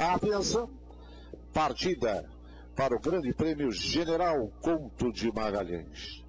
Atenção, partida para o Grande Prêmio General Conto de Magalhães.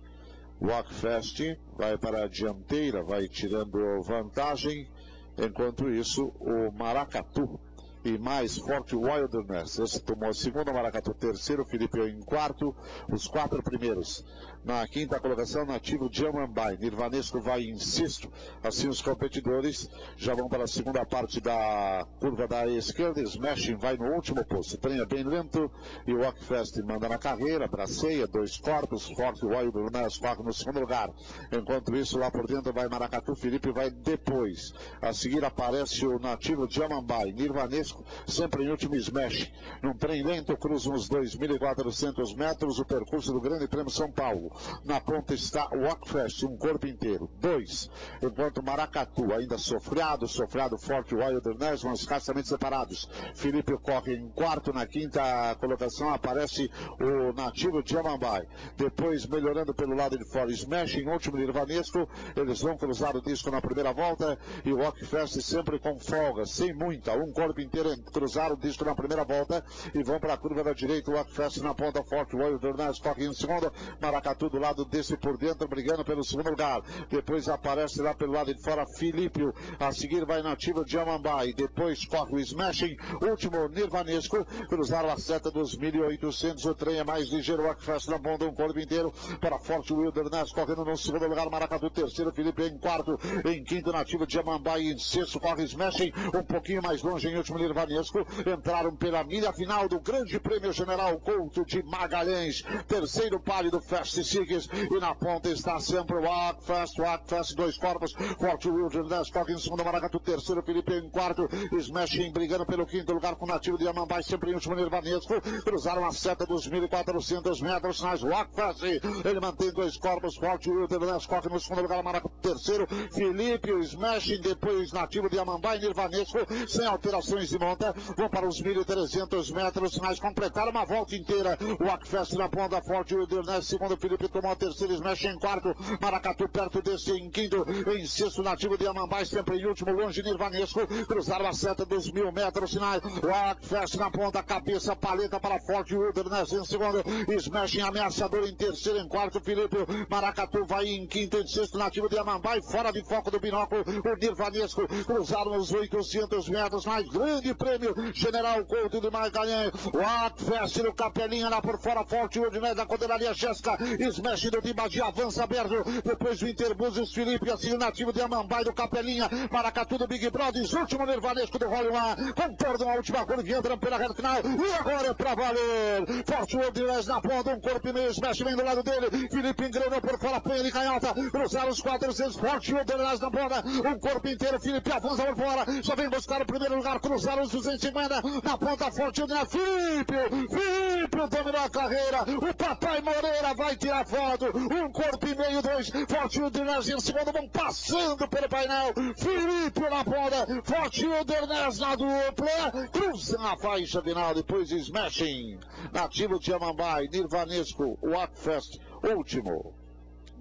Walkfest vai para a dianteira, vai tirando vantagem, enquanto isso o Maracatu e mais Forte Wilderness. Esse tomou a segunda, Maracatu terceiro, Felipe em quarto, os quatro primeiros. Na quinta colocação, nativo Diamambai. Nirvanesco vai em sexto. Assim os competidores já vão para a segunda parte da curva da esquerda. Smashing vai no último posto. Trem é bem lento e o Walkfest manda na carreira, braceia, dois corpos, Forte Wilderness corre no segundo lugar. Enquanto isso, lá por dentro vai Maracatu, Felipe vai depois. A seguir aparece o nativo Diamambai. Nirvanesco sempre em último smash. Num trem lento, cruza uns 2.400 metros o percurso do Grande Prêmio São Paulo. Na ponta está Walkfest, um corpo inteiro. Dois. Enquanto Maracatu, ainda sofrado, sofrado forte, Wilderness vão escassamente separados. Felipe corre em quarto, na quinta colocação aparece o nativo Diamambai. Depois, melhorando pelo lado de fora, Smash em último Nirvanesco. Eles vão cruzar o disco na primeira volta e o Walkfest sempre com folga, sem muita, um corpo inteiro cruzaram o disco na primeira volta e vão para a curva da direita. O Rockfest na ponta forte. O Wilderness toca em segundo. Maracatu do lado desse por dentro, brigando pelo segundo lugar. Depois aparece lá pelo lado de fora Filipe. A seguir vai de Amambai. Depois corre o Smashing. Último Nirvanesco. Cruzaram a seta dos 1.800. O trem é mais ligeiro. O Rockfest na ponta, um corpo inteiro. Para forte Wilderness correndo no segundo lugar. Maracatu terceiro. Felipe em quarto. Em quinto, nativo de Amambai. Em sexto, corre Smashing. Um pouquinho mais longe em último Nirvanesco entraram pela milha final do Grande Prêmio General Couto de Magalhães. Terceiro pálido Fast Six e na ponta está sempre o Aquafest, o Aquafest, dois corpos. Forte Wilderness toca em segundo, Maracatu terceiro, Felipe em quarto. Smashing brigando pelo quinto lugar com o nativo de Amambai, sempre em último Nirvanesco. Cruzaram a seta dos 1.400 metros, mas o Aquafest, ele mantém dois corpos. Forte Wilderness corre no segundo lugar, Maracatu terceiro. Felipe, o Smashing, depois nativo de Amambai, Nirvanesco, sem alterações de monta, vão para os 1.300 metros, mas completaram uma volta inteira. O Aquafest na ponta forte, o Wilderness, segundo Felipe tomou a terceira, Smash em quarto, Maracatu perto desse em quinto, em sexto, nativo de Amambai, sempre em último, longe, Nirvanesco, cruzaram a seta dos mil metros finais, o Aquafest na ponta, cabeça, paleta para forte, Wilderness em segundo, Smash em ameaçador em terceiro, em quarto, Felipe, Maracatu vai em quinto, em sexto, nativo de Amambai, fora de foco do binóculo, o Nirvanesco, cruzaram os 800 metros, mais grande prêmio, General Couto de Magalhães, o Atfest no Capelinha lá por fora, forte, o Udinese da Codelaria Jéssica, Smash do Tibadi, avança aberto, depois o Interbúzios, Felipe, assim, nativo de Amambai do Capelinha, Maracatu do Big Brothers, último nervanesco do Rally 1, concordam a última curva e entram pela reta final, e agora é pra valer, forte o Udinese na ponta, um corpo e meio, Smash vem do lado dele, Felipe engrenou por fora, põe ele canhota, cruzaram os 400, forte o Udinese na ponta, um corpo inteiro, Felipe avança por fora, só vem buscar o primeiro lugar, cruzaram os 250, na ponta forte, o Felipe, Felipe dominou a carreira, o Papai Moreira vai tirar foto, um corpo e meio, dois, forte, o em segundo, vão passando pelo painel, Felipe na ponta, forte, o na dupla, cruza a faixa final, depois smashing, nativo de Amambai, Nirvanesco, Wackfest, último,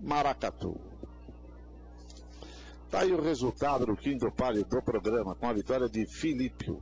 Maracatu. Tá aí o resultado do quinto palio do programa, com a vitória de Filipe.